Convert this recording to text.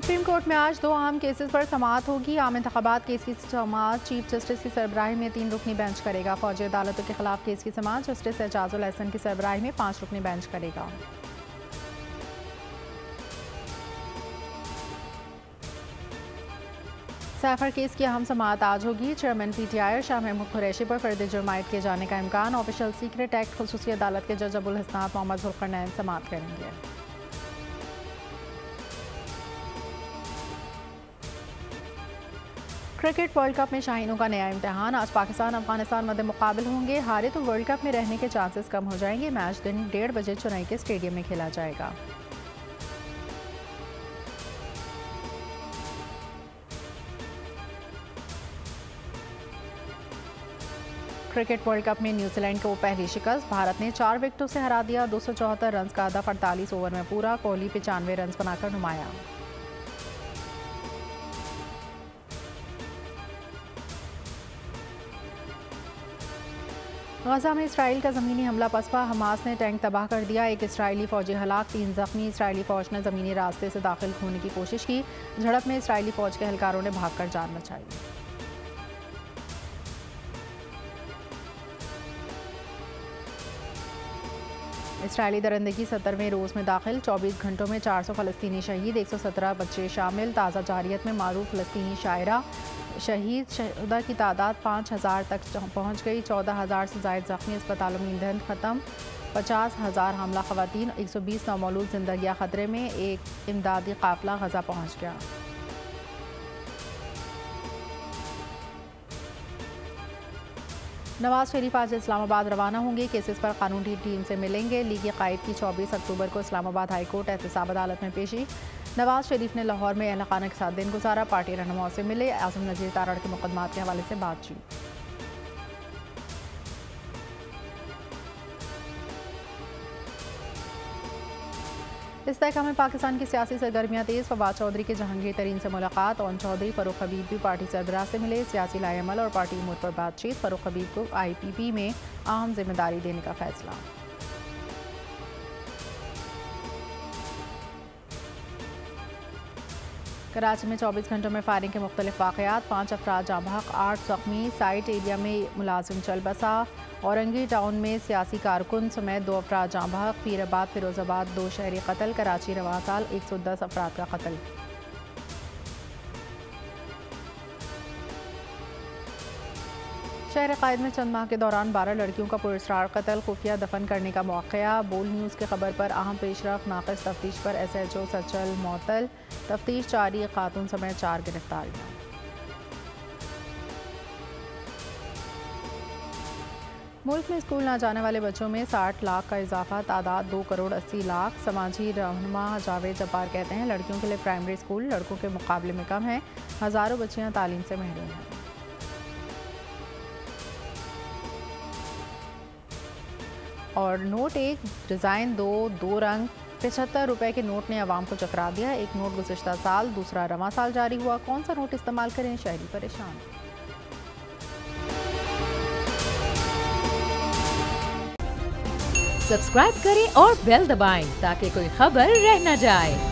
Supreme court में आज दो अहम केसेस पर समात होगी। आम इंतबात केस की समात चीफ जस्टिस की सरबराही में तीन रुकनी बेंच करेगा। फौजी अदालतों के खिलाफ केस की समात जस्टिस एजाजुल हसन की सरबराही में पाँच रुकनी बेंच करेगा। सैफर केस की अहम समात आज होगी। चेयरमैन पीटीआई शाह महमूद कुरैशी पर फर्द जुर्मायत किए जाने का इम्कान। ऑफिशियल सीक्रेट एक्ट, खसूसी अदालत के जज अबुल हसनात, मोहम्मद जुल्करनैन समात करेंगे। क्रिकेट वर्ल्ड कप में शाहीनों का नया इम्तहान। आज पाकिस्तान, अफ़गानिस्तान मध्य मुकाबल होंगे। हारे तो वर्ल्ड कप में रहने के चांसेस कम हो जाएँगे। मैच दिन डेढ़ बजे चेन्नई के स्टेडियम में खेला जाएगा। क्रिकेट वर्ल्ड कप में न्यूजीलैंड को पहली शिकस्त। भारत ने चार विकेटों से हरा दिया। दो सौ चौहत्तर रन का हदफ अड़तालीस ओवर में पूरा। कोहली पचानवे रन बनाकर नुमाया। गजा में इसराइल का ज़मीनी हमला पसपा, हमास ने टैंक तबाह कर दिया। एक इसराइली फ़ौजी हलाक, तीन जख्मी। इसराइली फ़ौज ने ज़मीनी रास्ते से दाखिल होने की कोशिश की। झड़प में इसराइली फ़ौज के अहलकारों ने भागकर जान बचाई। इसराइली दरंदगी सत्तरवें रोज़ में दाखिल 24 घंटों में 400 फ़लस्तनी शहीद 117 बच्चे शामिल, ताज़ा जारियत में मारूफ फ़लस्तनी शायरा, शहीद शुदा की तादाद पाँच हज़ार तक पहुँच गई, चौदह हज़ार से जायद ज़ख्मी अस्पतालों में ईंधन ख़त्म, पचास हज़ार हमला खवतिन, एक सौ बीस नौमौलूद जिंदगियाँ ख़तरे में, एक इमदादी काफ़िला गज़ा पहुँच गया। नवाज़ शरीफ आज इस्लामाबाद रवाना होंगे। केसेस पर कानूनी टीम से मिलेंगे। लीग कायद की 24 अक्टूबर को इस्लामाबाद हाईकोर्ट एहतसाब अदालत में पेशी। नवाज़ शरीफ ने लाहौर में अहल खाना के साथ दिन गुजारा पार्टी रहनुमाओं से मिले। आज़म नजीर तारड़ के मुकदमा के हवाले से बातचीत। इस तहका में पाकिस्तान की सियासी सरगर्मियाँ तेज़, फवाद चौधरी के जहांगीर तरीन से मुलाकात। और चौधरी, फ़रूख हबीब भी पार्टी सरबराह से मिले। सियासी लाएमल और पार्टी उमूर पर बातचीत, फ़रूख हबीब को आई पी पी में अहम ज़िम्मेदारी देने का फैसला। कराची में 24 घंटों में फायरिंग के मुख्तलिफ़ वाक़ात पाँच अफराज जामहक, आठ जख्मी, साइट एरिया में मुलाजिम चल बसा औरंगी टाउन में सियासी कारकुन समेत दो अफराद जामहक पीराबाद फिरोजाबाद, दो शहरी कतल, कराची रवा साल एक सौ दस अफराद का कत्ल। शहर कायद में चंद माह के दौरान बारह लड़कियों का पुरस्कार, कत्ल, खुफिया दफन करने का मौका, बोल न्यूज़ की खबर पर अहम पेशरफ, नाकस तफ्तीश पर एस एच ओ सचल मअतल तफ्तीश जारी, खातून समेत चार गिरफ्तारियाँ मुल्क में स्कूल ना जाने वाले बच्चों में 60 लाख का इजाफा, तादाद दो करोड़ अस्सी लाख, समाजी रहनुमा जावेद जब्बार कहते हैं, लड़कियों के लिए प्राइमरी स्कूल लड़कों के मुकाबले में कम है, हज़ारों बच्चियाँ तालीम से महरूम हैं। और नोट एक, डिज़ाइन दो दो रंग। पचहत्तर रुपए के नोट ने आवाम को चकरा दिया। एक नोट गुजशत साल, दूसरा रवा साल जारी हुआ। कौन सा नोट इस्तेमाल करें? शहरी परेशान। सब्सक्राइब करें और बेल दबाएँ ताकि कोई खबर रह न जाए।